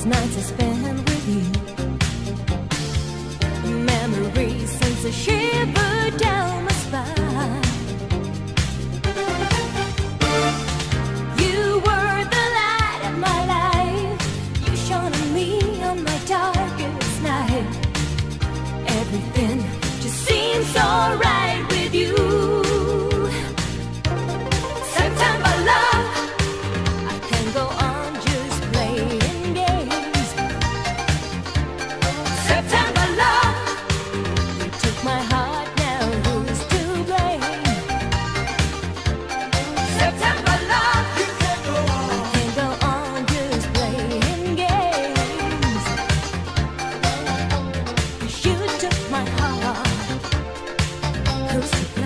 those nights I spend with you. Memories sends a shiver down my spine. You were the light of my life. You shone on me on my darkest night. Everything close.